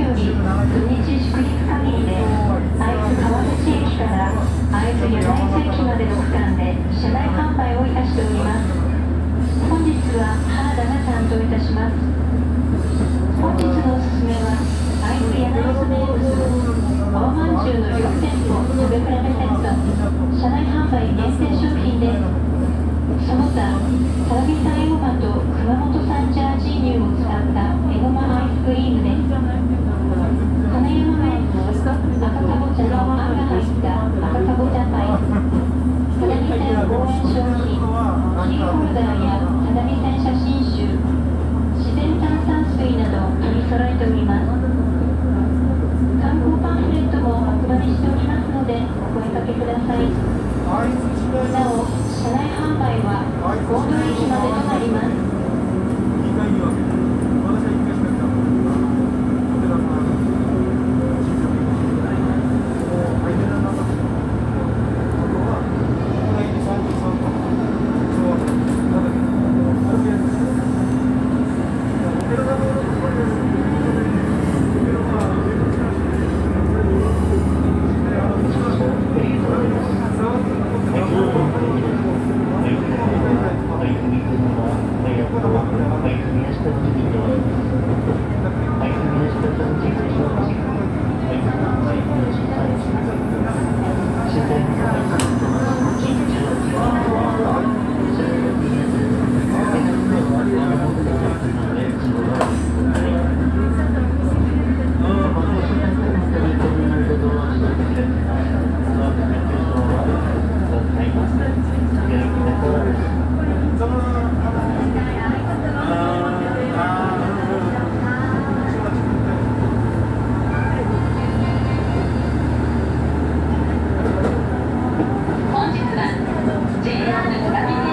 より国市祝日限りで会津川口駅から会津までの区間で車内販売をしております本日は原田が担当いたします本日のおすすめは会津柳津名物青まんじゅうの両店舗食べ比べセ車内販売限定商品ですその他なお車内販売はゴール駅までとなります。Thank you.